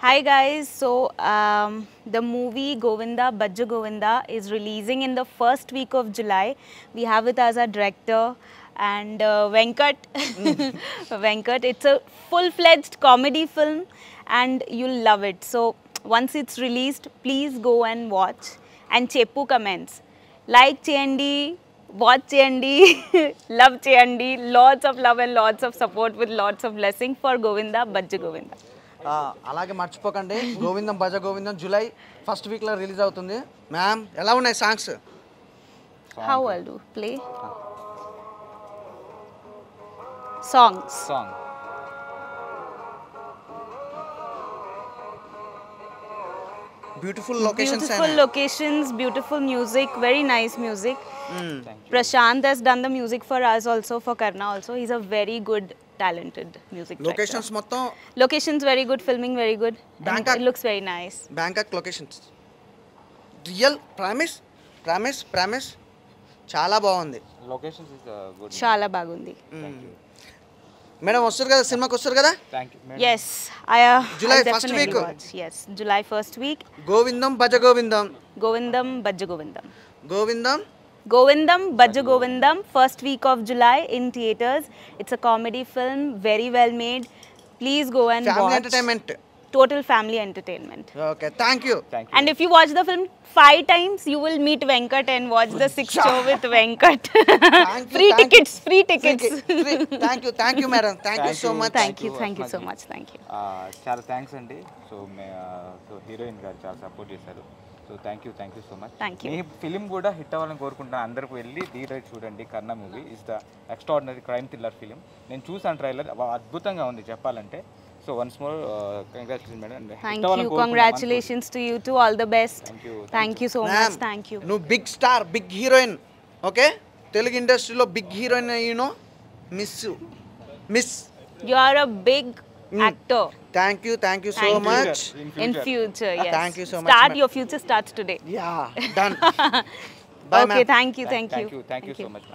Hi guys, so um, the movie Govinda Bajja Govinda is releasing in the first week of July. We have with us our director and uh, Venkat. Mm. Venkat, it's a full-fledged comedy film and you'll love it. So once it's released, please go and watch. And Chepu comments. Like Chandi, watch Chandi, love Chandi, lots of love and lots of support with lots of blessing for Govinda Bajja Govinda. అలాగే మర్చిపోకండి Govindam Bhaja Govindam July first వీక్లో release అవుతుంది ma'am ఎలా ఉన్నాయి songs How will you play? Songs. Song beautiful locations Beautiful locations, beautiful music, very nice music. Prashant has done the music for us also, for Karna also. He's a very good, talented music locations మొత్తం? Locations very good filming very good Bangkok looks very nice Bangkok locations real promise promise promise చాలా బాగుంది. Locations good చాలా బాగుంది. Hmm. Madam వస్తారు కదా సినిమాకి వస్తారు కదా? Yes I July first week yes July first week Govindam Bhaja Govindam Govindam Bhaja Govindam Govindam Govindam Bajja Govindam, first week of July in theaters. It's a comedy film, very well made. Please go and family watch. Entertainment Total family entertainment. Okay thank you thank And if you watch the film five times, you will meet Venkat and watch the sixth show with Venkat. Thank you, free thank you. tickets, free tickets. Thank you thank you madam thank you Thank so you. Much thank you, you, thank you so much, thank you. చాలా thanks అండి so మే so heroine గారు చాలా support చేశారు so thank you thank you so much Thank you. మీ film కూడా hit అవ్వాలని కోరుకుంటున్నాను అందరికి వెళ్ళి థియేటర్ చూడండి Karna movie is the extraordinary crime thriller film నేను చూసాను ట్రైలర్ అద్భుతంగా ఉంది చెప్పాలంటే so once more congratulation madam. Congratulations to you too. All the best. Thank you. Thank you so much. Thank you. నువ్వు big star big heroine okay Telugu ఇండస్ట్రీలో big heroine you know miss miss You are a big Hmm. actor. Thank you, thank you so thank much. In future, in future yes. Uh, thank you so Start much. Start your future starts today. Yeah, done. Bye, okay, thank you, thank, thank you. Thank you, thank, thank you so much, ma'am.